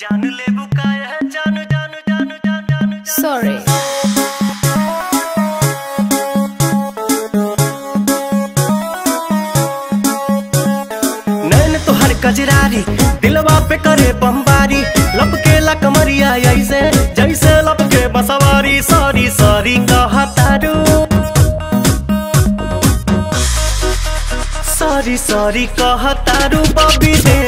जान ले बुकाया जान जान जान जान जान Sorry. नैन तोहर कजरारी दिलवा पे करे बमबारी। लपके कमरिया ऐसे जैसे लपके बसवारी। सॉरी सॉरी कहतारू सॉरी सॉरी कहतारू बबी देह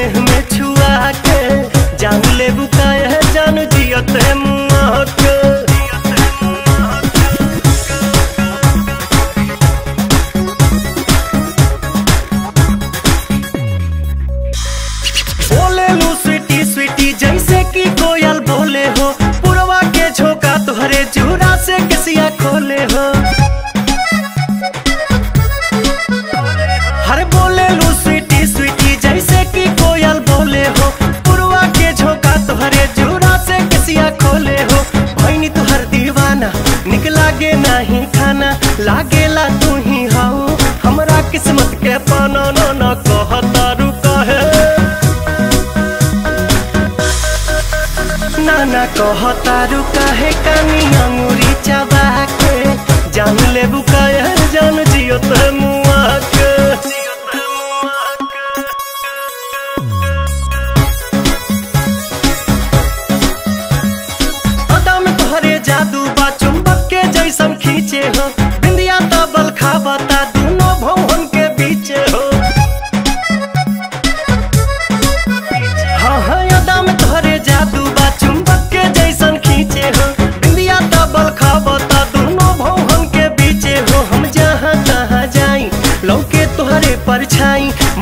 जैसे कि कोयल बोले हो, पुरवा के झोंका तुहरे जूरा से किसिया खोले हो। हर बोले स्वीटी स्वीटी, जैसे कि कोयल बोले हो, पुरवा के झोंका तुहरे जूरा से किसिया खोले हो। तुहर दीवाना लागे नहीं खाना, लागेला तू ही हाउ हमरा किस्मत के पाना न कहता नाना कहतारू काहे कानी अंगूरी चबा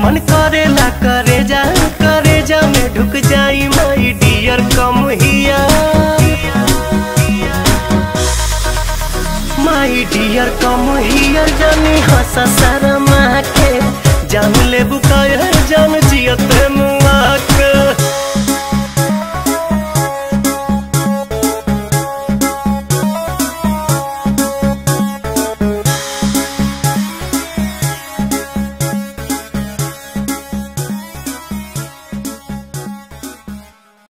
मन करेला करे जा करे जा, में ढुक जाई my dear come here my dear come here जानी हंसा शर्मा के जान ले बुकायर जान के